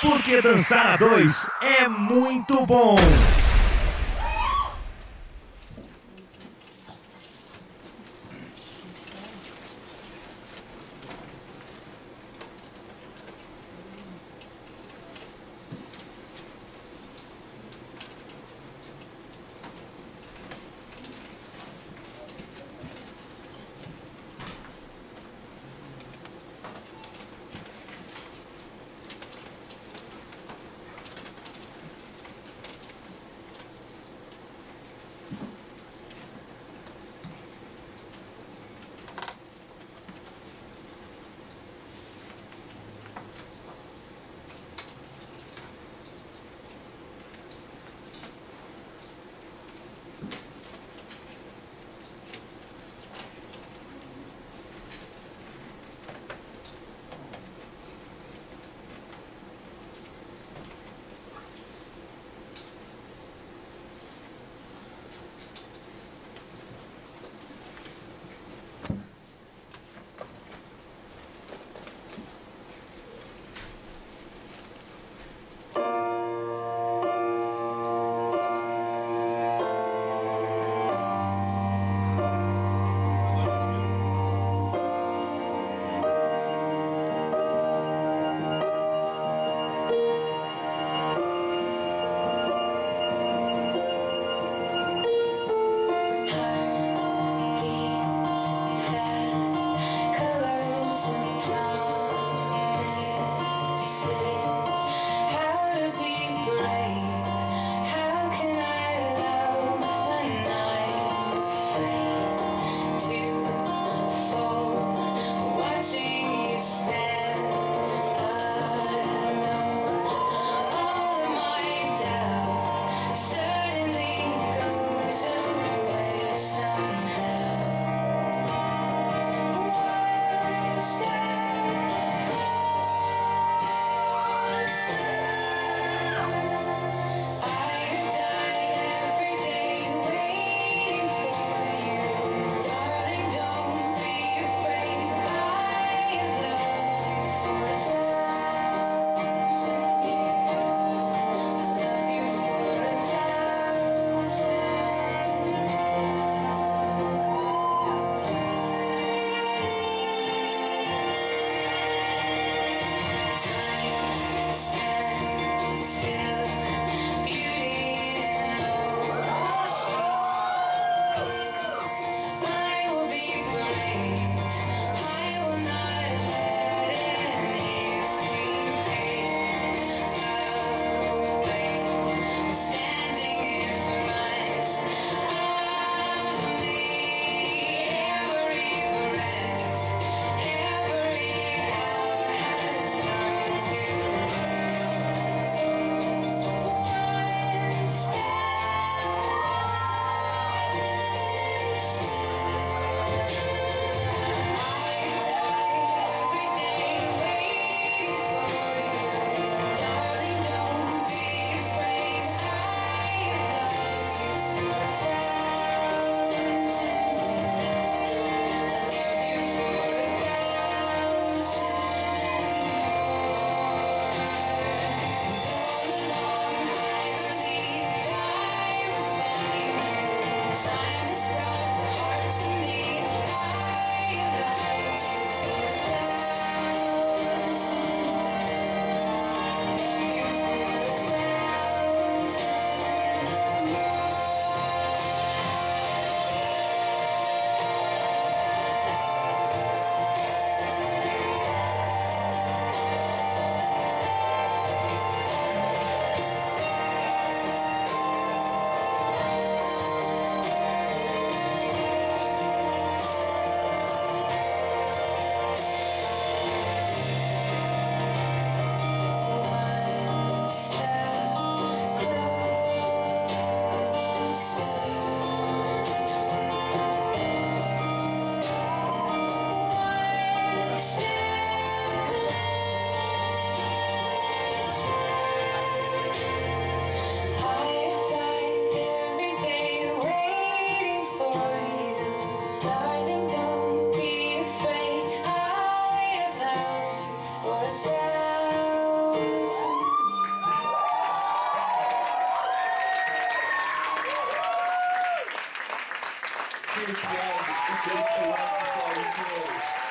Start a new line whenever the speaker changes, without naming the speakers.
Porque dançar a dois é muito bom.
spirituality, it goes so well before our souls.